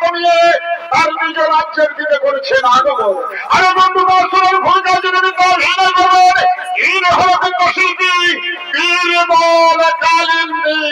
কমিয়ে তার নিজ রাজ্যের দিকে করেছেন আগমন আরে বন্ধু বৎসরের ভূমিকা কিন্তু শিল্পী কালিন্দী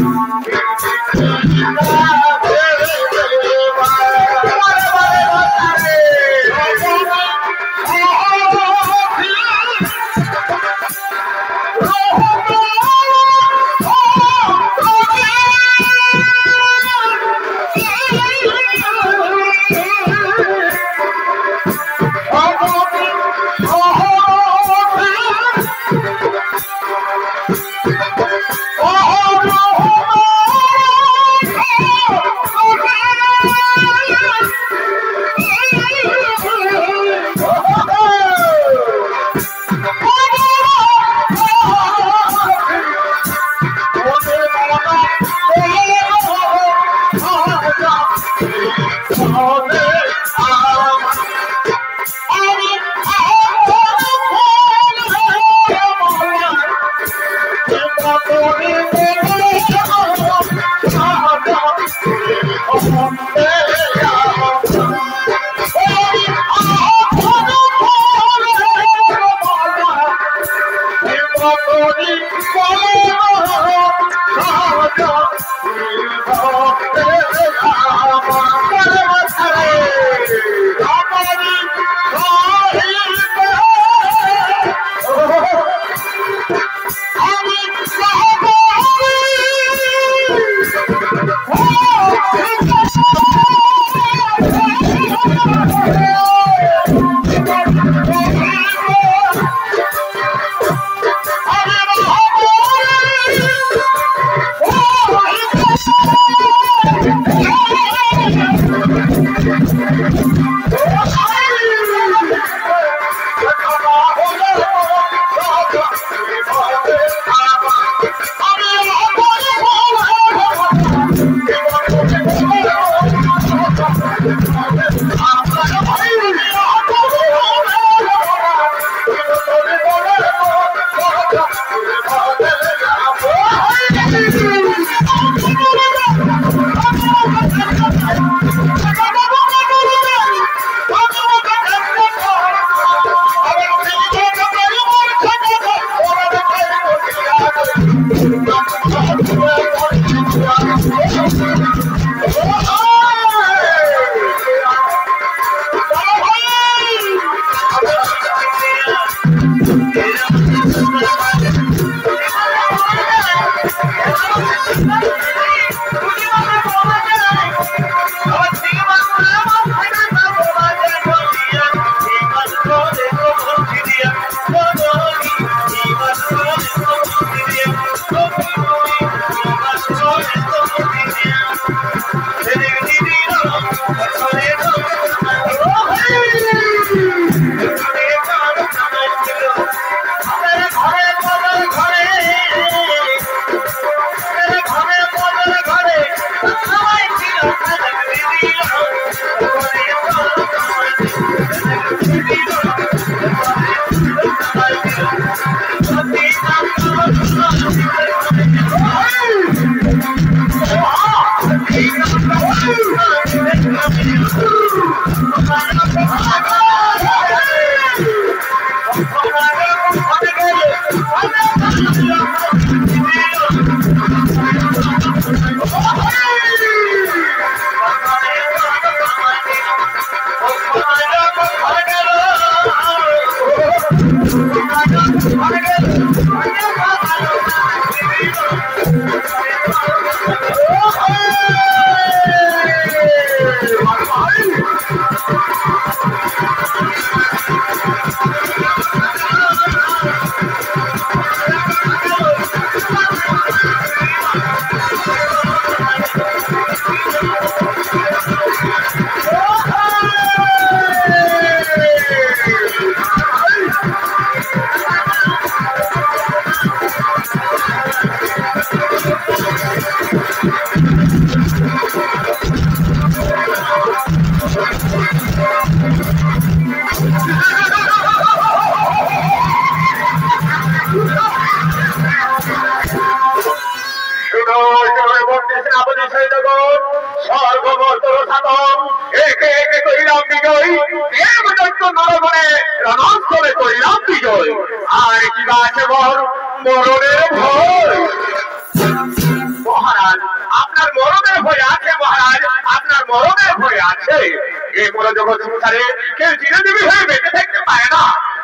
Yeah.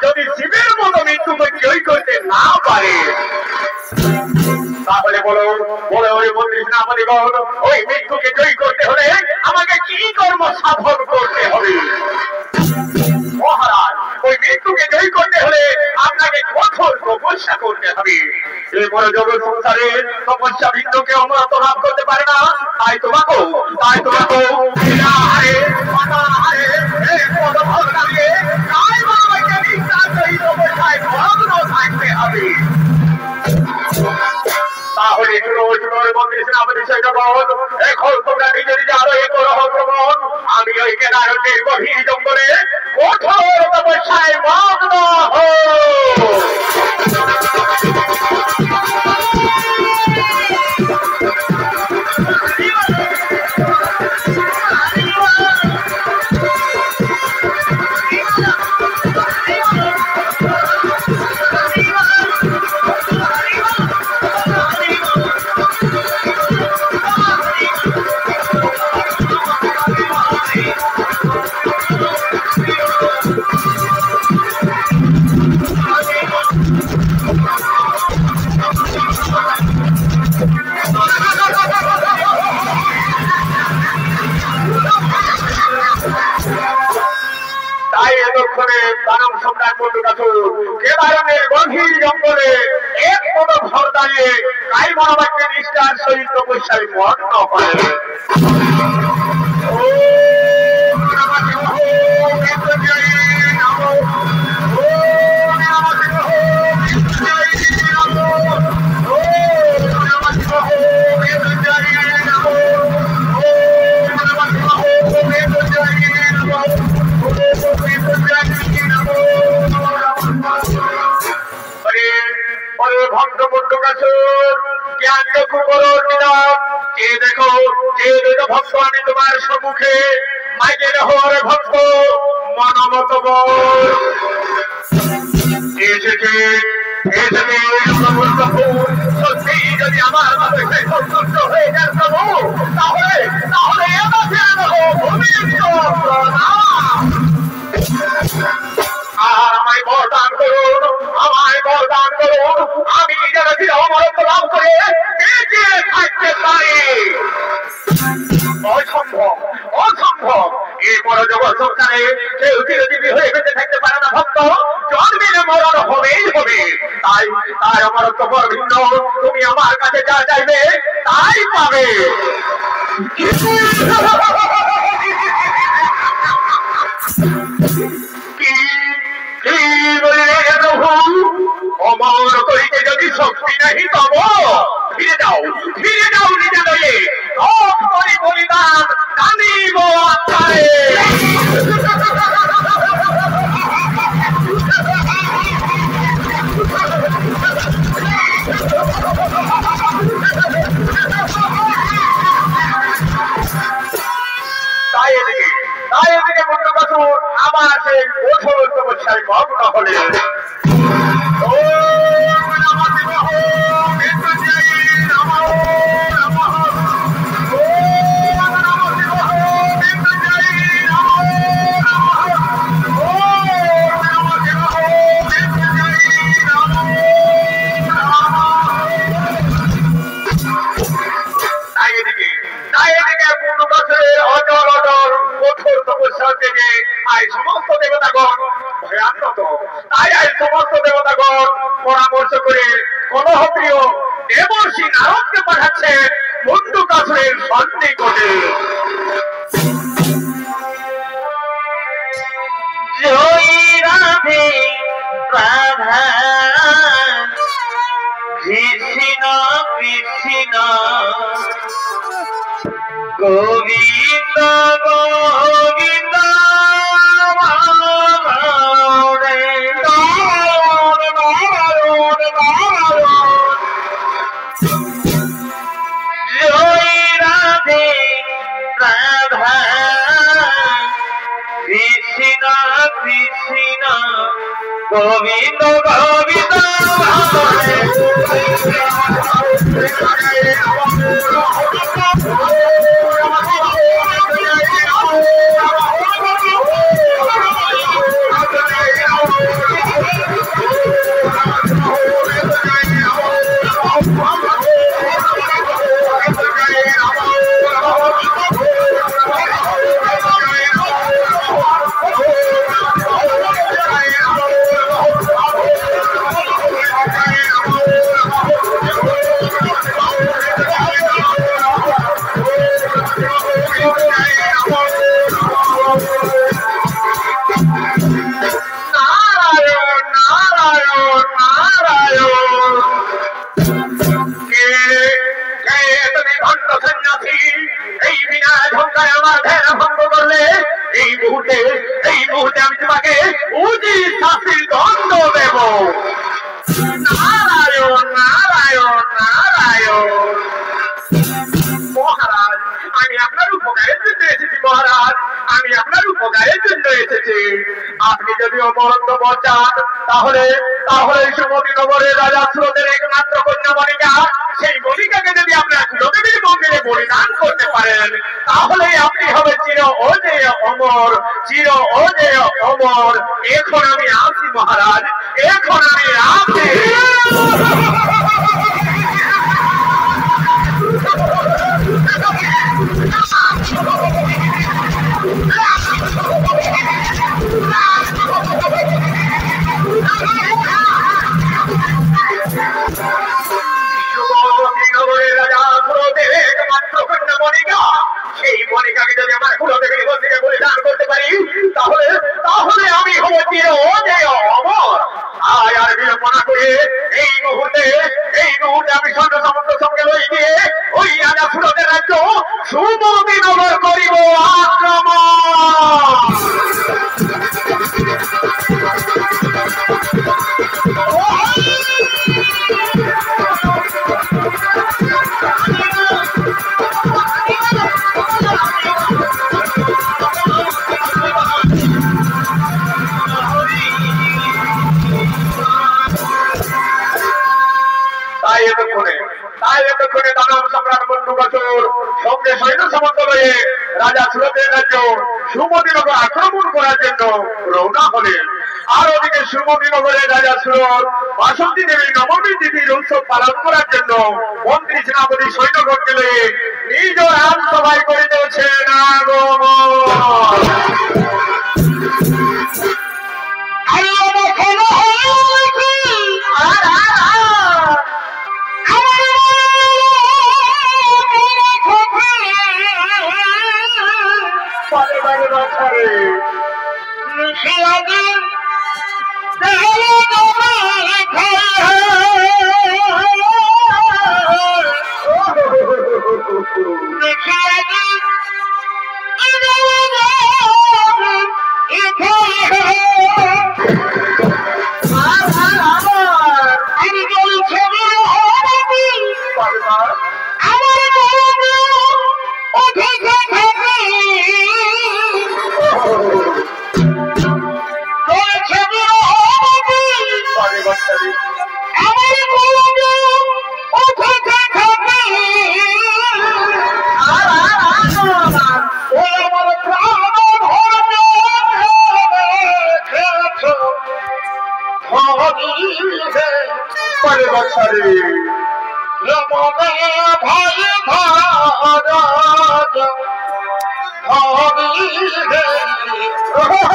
যদি শিবের মতো মৃত্যুকে জয় করতে না পারে, তাহলে বলো, বলে ওই মন্দির সেনাপতিগণ, ওই মৃত্যুকে জয় করতে হলে আমাকে কি কর্ম সাধন করতে হবে? পারে না তাই তোমাকেও তাই তোমাকেও মাইকে দেখো রে ভক্ত এসেছে এসেছে সত্যি যদি আমার তাহলে তাহলে এমাসে দেখো ভূমির আমায় বরদান করুন করুন। আমি যেন চির অমরত্ব করে বেঁচে থাকতে পারি। অসম্ভব অসম্ভব। এই বড় সংসারে কেউ চিরজীবী হয়ে বেঁচে থাকতে পারে না ভক্ত। জন্মের মরণ হবেই হবে। তাই তাই আমার তোমার ভিন্ন তুমি আমার কাছে যা চাইবে, তাই পাবে। কি কি বলিলে প্রভু? অমর করিতে যদি শক্তি নাহি তব, ফিরে দাও ফিরে দাও নিজে নয়ে করে বলিদান জানিব আত্মারে। তাই আমাকে বন্ধু বছর আমার সেই কৌশল হলে। করে কলহপ্রিয় দেবর্ষি নারদকে পাঠাচ্ছেন মুন্ডু কাছরের সন্নিকটে নগরের রাজা সুরতের একমাত্র কন্যা মনিকা সেই মনিকাকে যদি আপনার কুলদেবীর মন্দিরে বলিদান করতে পারেন, তাহলে আপনি হবে চির অজেয় অমর, চির অজেয় অমর। এখন আমি আসি মহারাজ বলিদান তাহলে তাহলে আমি হব চির অমর। আর আর বিড়ম্বনা করে এই মুহূর্তে এই মুহূর্তে আমি সৈন্য সমস্ত সঙ্গে লই দিয়ে ওই রাজা সুরতের রাজ্য সুমতি নগর করিব আক্রমণ। বছর সঙ্গে সৈন্য সামন্ত লয়ে রাজা সুরতের রাজ্য সুমতিনগর আক্রমণ করার জন্য রওনা হলেন। আর রাজা সুরত বাসন্তী দেবী নবমী তিথির উৎসব পালন করার জন্য মন্ত্রী সেনাপতি সৈন্যগণকে লয়ে নিজ রাজ সভায় করিতেছেন আগমন। আমার মাথারে লিখিয়া দিন তাহলে লিখিয়া भाई भी र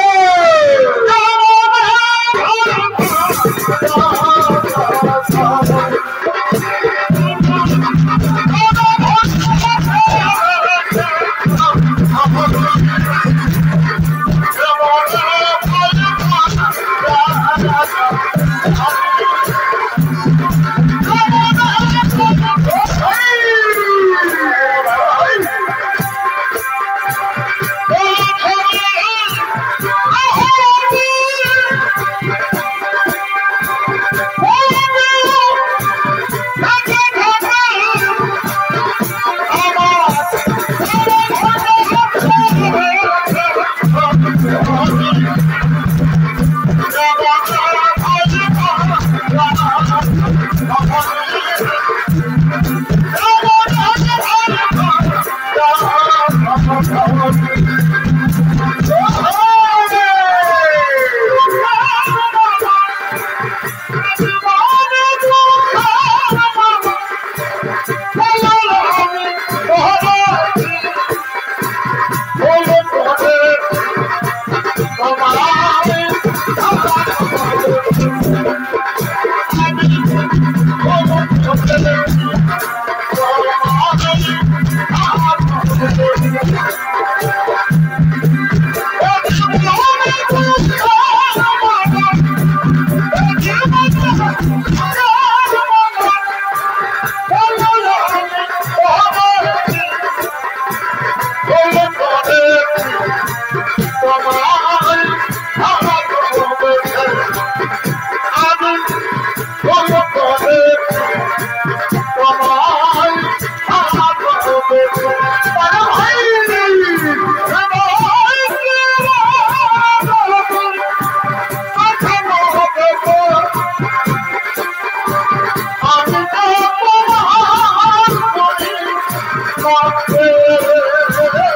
Walk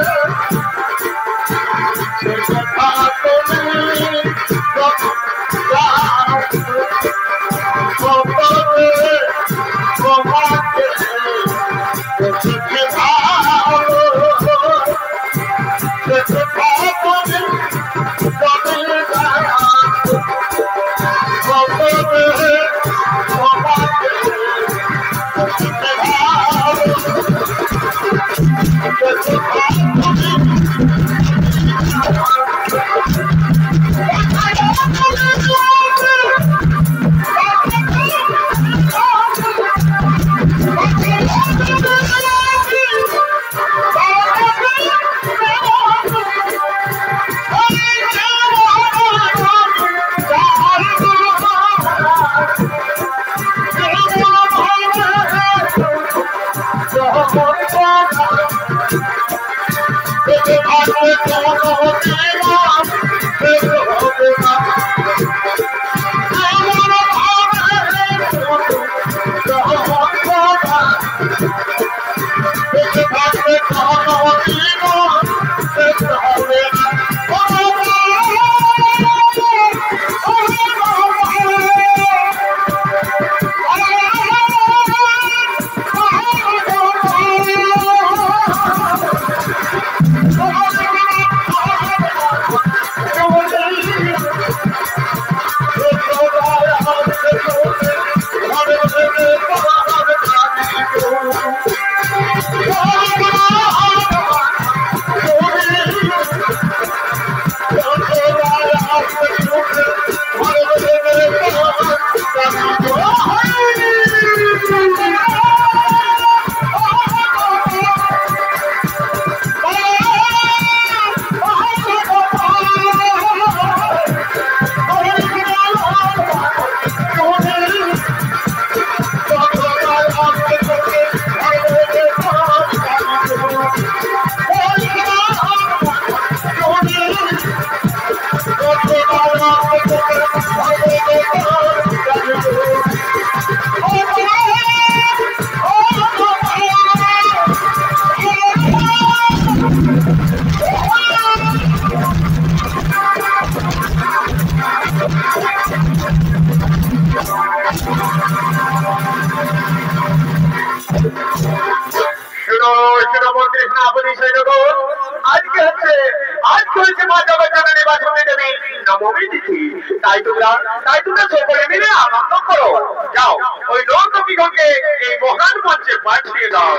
মঞ্চে পাঠিয়ে দাও।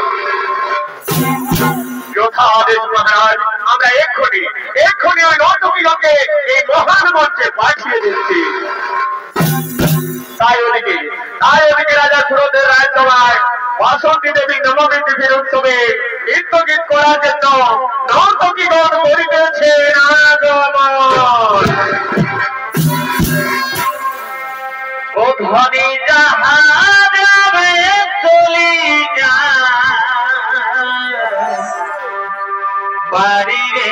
যথাদেশ মহারাজ আমরা এক্ষুনি এক্ষুনি ওই নর্তকীগণকে এই মহান মঞ্চে পাঠিয়ে দিচ্ছি। তাই ওদিকে তাই ওদিকে রাজা সুরতের রাজসভায় বাসন্তী দেবী নবমী তিথির উৎসবে নৃত্য গীত করার জন্য নর্তকীগণ করিতেছে আগমন ও ধনী যাহাবে বাড়ি রে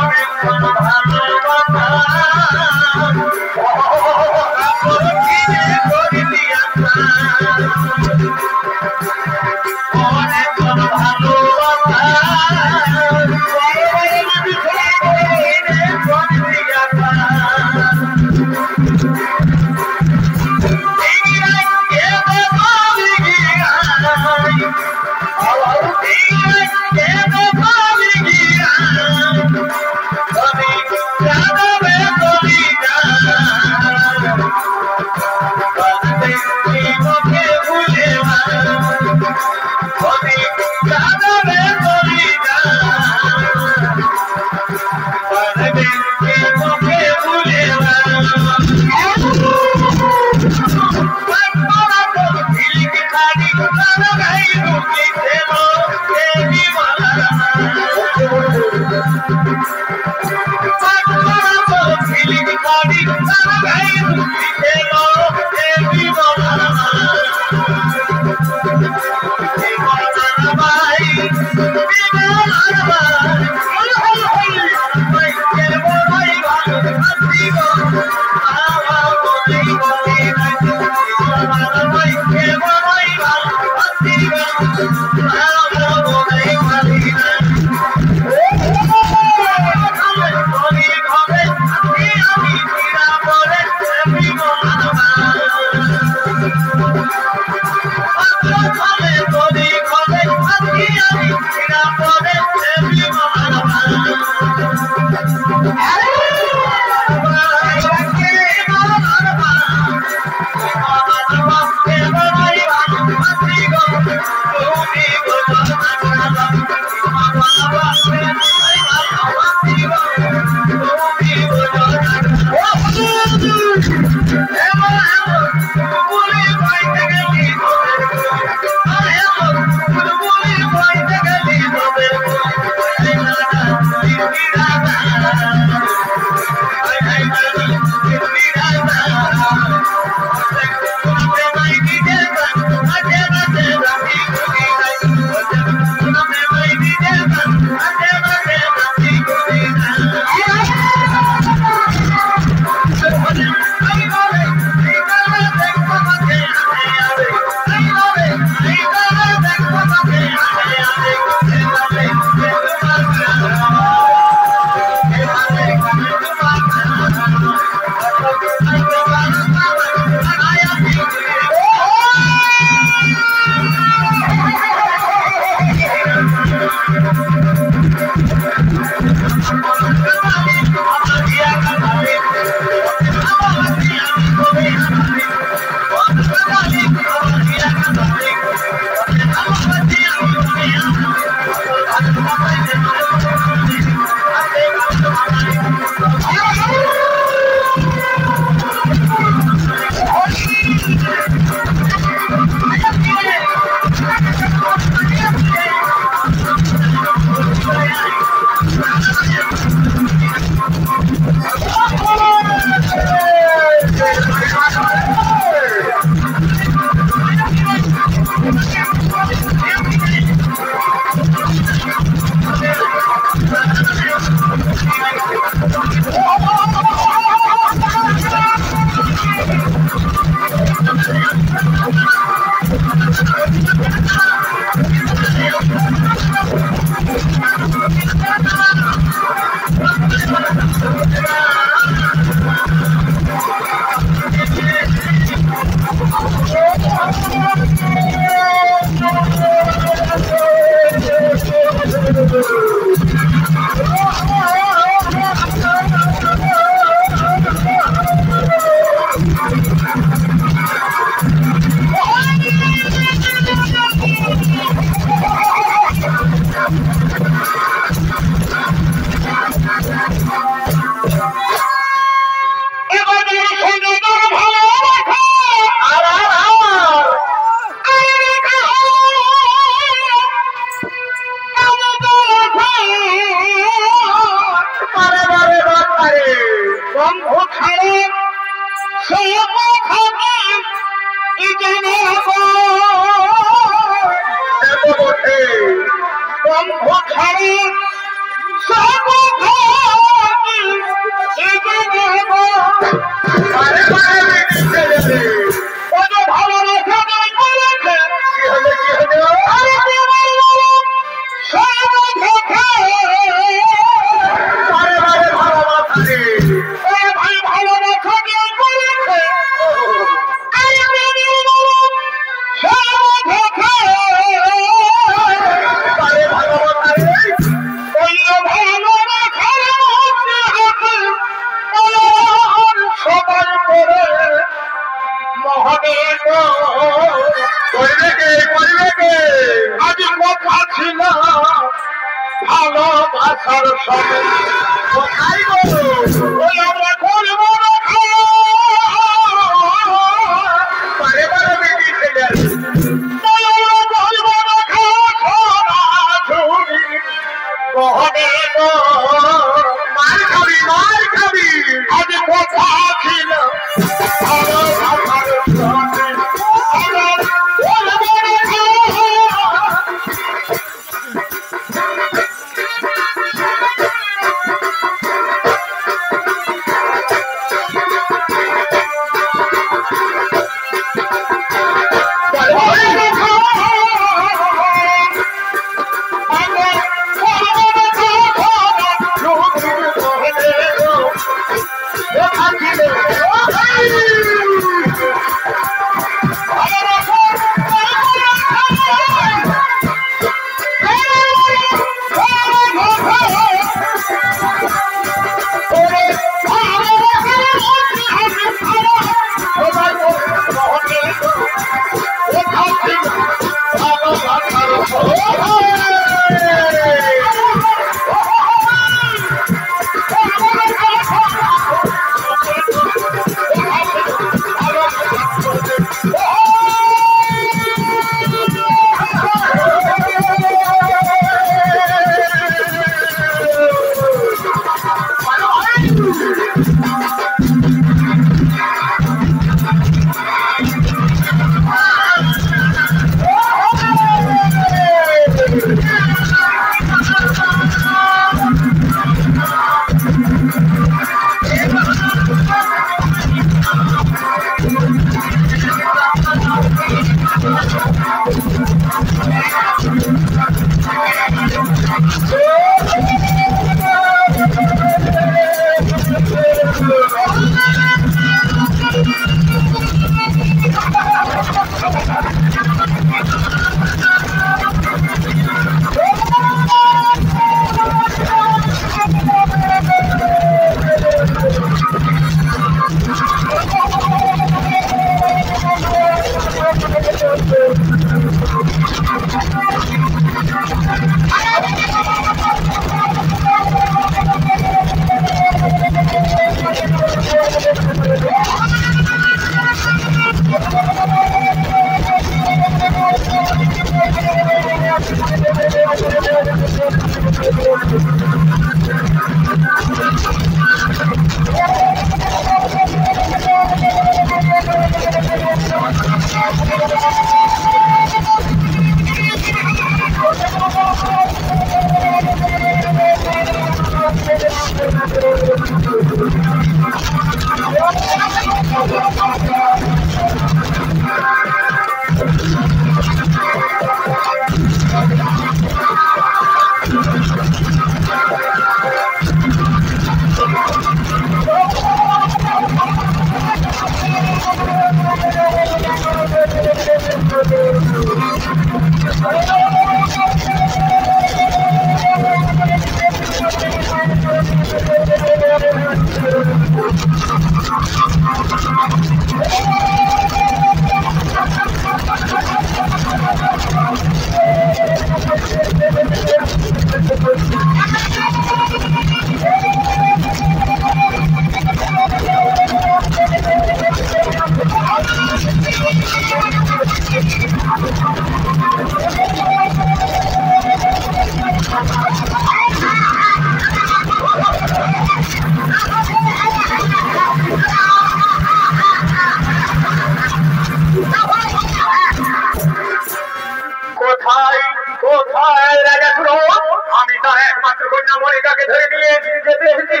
কোথায় একমাত্র কন্যা মনিকাকে ধরে নিয়ে যেতে এসেছি।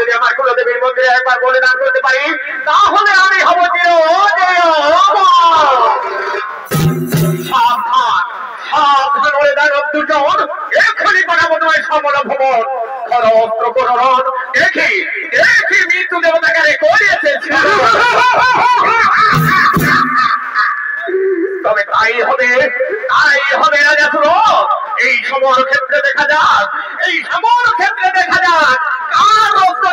যদি আমার কুলদেবীর মন্দিরে একবার বলে দান করতে পারি, তাহলে আমি হব চির দুজন এখনই বানাবো নয় সমর ভবন। ধর অস্ত্র করণ দেখি দেখি মৃত্যু দেবতাকারে করিয়েছে তবে তাই হবে তাই হবে রাজা সুরত এই সমর ক্ষেত্রে দেখা যাক, এই সমর ক্ষেত্রে দেখা যাক, কার রক্ত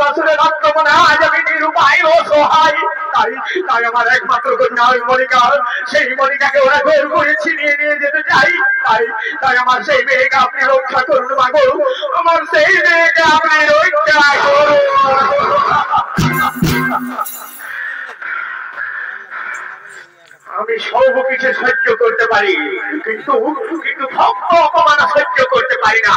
বাসুরের আক্রমণে আজ আমি নিরুপায় ও সহায়। তাই তাই আমার একমাত্র কন্যা ওই মনিকা সেই মনিকাকে ওরা বের করে ছিনিয়ে নিয়ে যেতে চাই। তাই তাই আমার সেই মেয়েকে আপনি রক্ষা করুন মাগো। আমার সেই মেয়েকে আপনি রক্ষা করুন। আমি সর্ব কিছু সহ্য করতে পারি, কিন্তু কিন্তু ভক্ত অপমান সহ্য করতে পারি না।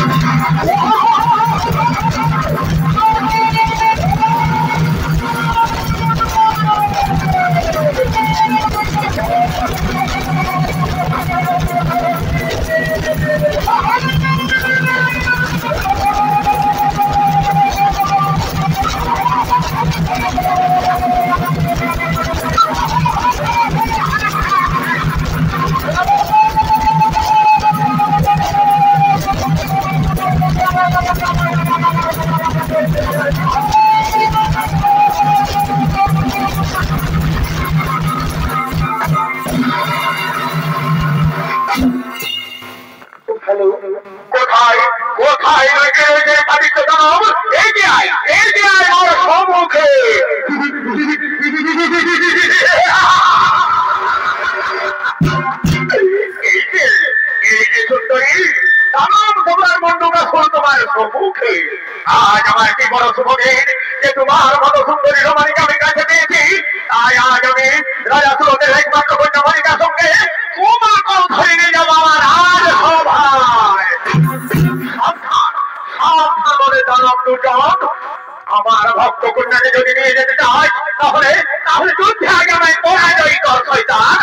সম্মুখে আজ আমার কি বড় শুভদিন যে তোমার মতো সুন্দরী রমানিকা আমি কাছে পেয়েছি। তাই আজ আমি রাজা সুরতের একমাত্র কন্যা মনিকার সঙ্গে তোমার কল ধরে নিয়ে যাব আমার আজ সভায়। আমার ভক্ত কন্যাকে যদি নিয়ে যেতে চাই তাহলে তাহলে যুদ্ধে আগে আমায় পরাজয় কর, শয়তান।